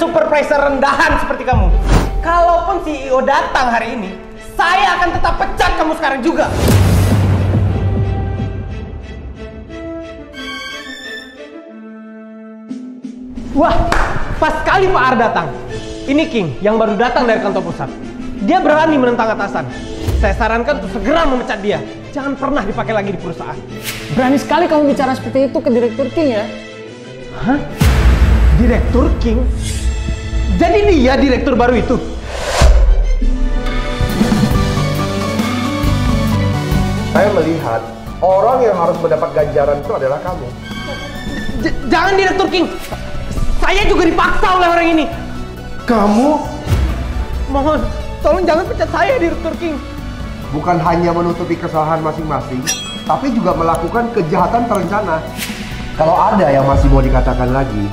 supervisor rendahan seperti kamu. Kalaupun CEO datang hari ini, saya akan tetap pecat kamu sekarang juga. Wah, pas sekali Pak Ar datang. Ini King yang baru datang dari kantor pusat. Dia berani menentang atasan. Saya sarankan untuk segera memecat dia. Jangan pernah dipakai lagi di perusahaan. Berani sekali kamu bicara seperti itu ke Direktur King ya. Hah? Direktur King? Jadi dia direktur baru itu? Saya melihat orang yang harus mendapat ganjaran itu adalah kamu. J- jangan direktur King. Saya juga dipaksa oleh orang ini. Kamu Mohon, tolong jangan pecat saya direktur King. bukan hanya menutupi kesalahan masing-masing, tapi juga melakukan kejahatan terencana. Kalau ada yang masih mau dikatakan lagi,